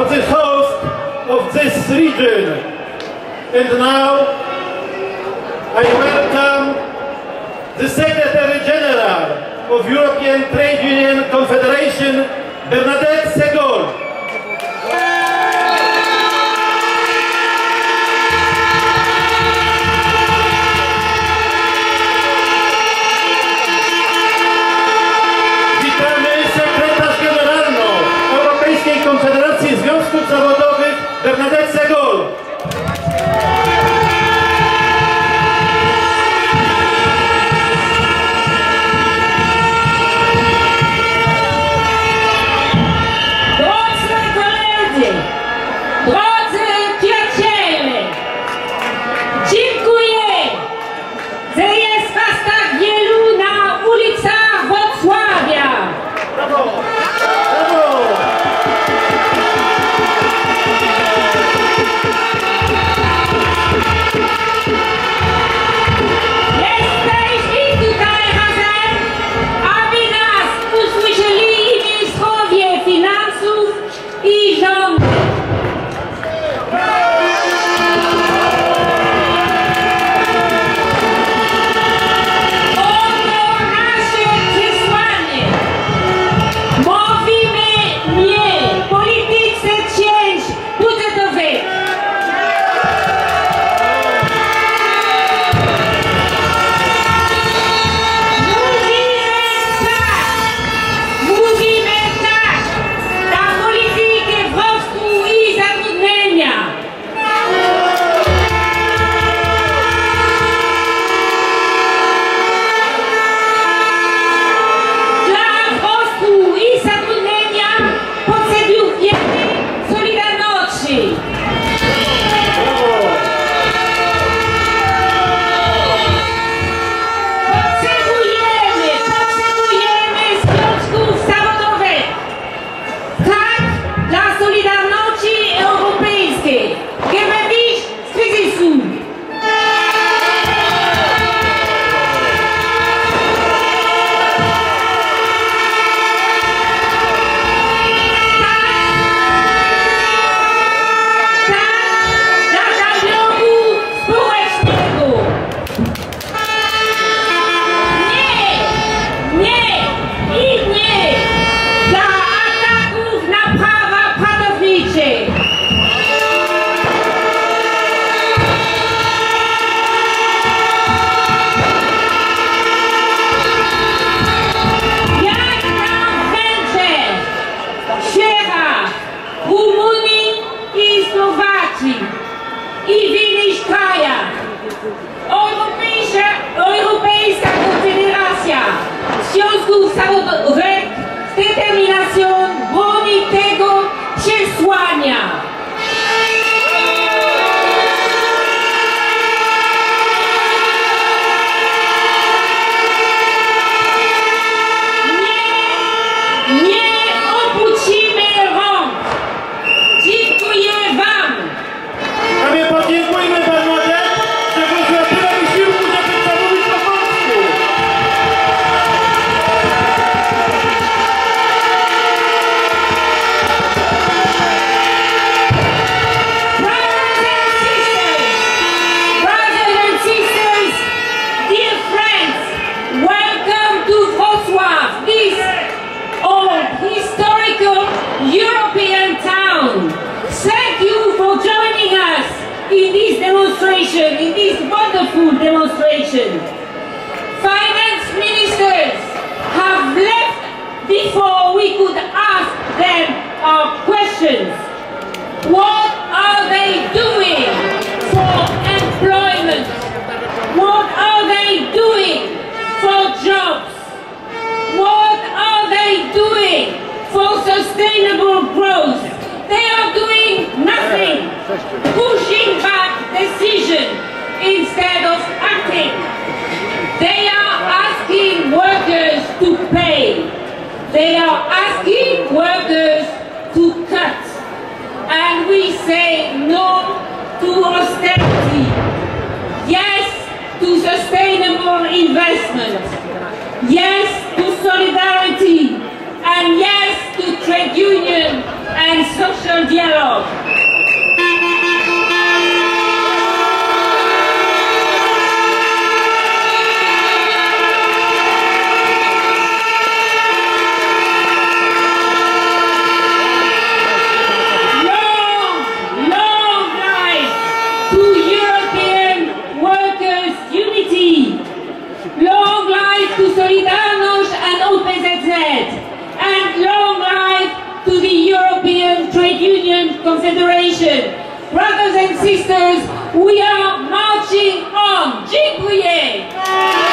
for the host of this region. And now, I welcome the Secretary General of European Trade Union Confederation, Bernadette Bernadette demonstration, in this wonderful demonstration. Finance ministers have left before we could ask them our questions. What are they doing for employment? What are they doing for jobs? What are they doing for sustainable growth? They are doing nothing, pushing back decision instead of acting. They are asking workers to pay. They are asking workers to cut. And we say no to austerity. Yes to sustainable investment. Yes to solidarity. And yes to trade union and social dialogue. Union Confederation. Brothers and sisters, we are marching on. Dziękuję!